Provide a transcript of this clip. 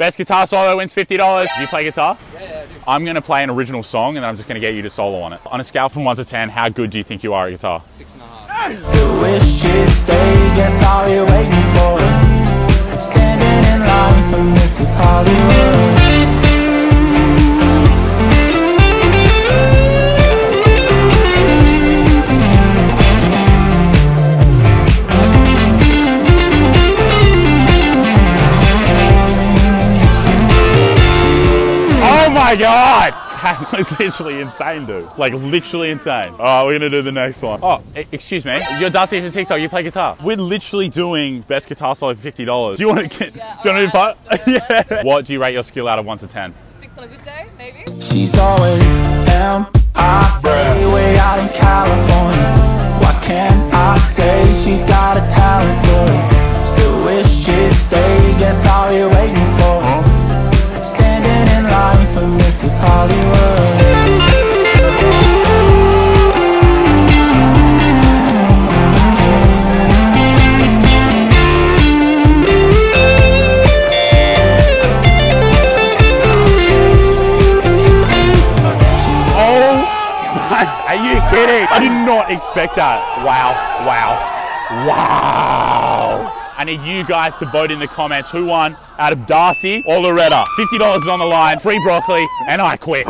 Best guitar solo wins $50. Do you play guitar? Yeah, yeah, I do. I'm gonna play an original song and I'm just gonna get you to solo on it. On a scale from one to 10, how good do you think you are at guitar? Six and a half. Still wish she'd stay, guess all you're waiting for Standing in line for Mrs. Hollywood my god! That was literally insane, dude. Like literally insane. Oh, we're gonna do the next one. Oh, excuse me. You're Darcy from TikTok. You play guitar. We're literally doing best guitar solo for fifty dollars. Do you want to get? Yeah, do you want to be part? alright, let's do it, yeah. What do you rate your skill out of one to ten? Six on a good day, maybe. She's always M.I.A. way out in California Why can't I say she's got a talent for it? For Mrs. Hollywood Oh, are you kidding? I did not expect that. Wow, wow, wow. I need you guys to vote in the comments who won out of Darcy or Loretta. $50 is on the line, free broccoli, and I quit.